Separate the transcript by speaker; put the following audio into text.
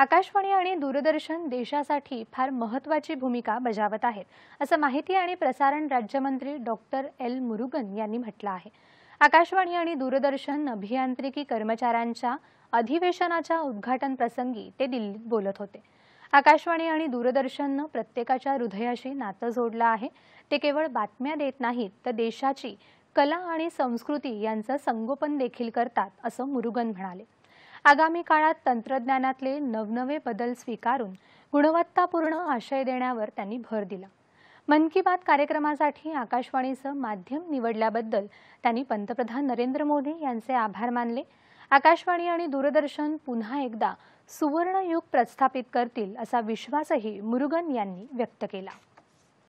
Speaker 1: आकाशवाणी आणि दूरदर्शन देशासाठी फार महत्त्वाची भूमिका बजावत आहेत असं माहिती आणि प्रसारण राज्यमंत्री डॉक्टर एल. मुरुगन यांनी म्हटलं आहे. आकाशवाणी आणि दूरदर्शन अभियांत्रिकी कर्मचाऱ्यांच्या अधिवेशनाच्या उद्घाटन प्रसंगी ते दिल्लीत बोलत होते. आकाशवाणी आणि दूरदर्शननं प्रत्येकाच्या हृदयाशी नातं जोडलं आहे. ते केवळ बातम्या देत नाहीत तर देशाची कला आणि संस्कृती यांचं संगोपन देखील करतात असं मुरुगन म्हणाले. आगामी काळात तंत्रज्ञानातले नवनवे बदल स्वीकारून गुणवत्तापूर्ण आशय देण्यावर त्यांनी भर दिला. मन की बात कार्यक्रमासाठी आकाशवाणीचं माध्यम निवडल्याबद्दल त्यांनी पंतप्रधान नरेंद्र मोदी यांचे आभार मानले. आकाशवाणी आणि दूरदर्शन पुन्हा एकदा सुवर्णयुग प्रस्थापित करतील असा विश्वासही मुरुगन यांनी व्यक्त केला.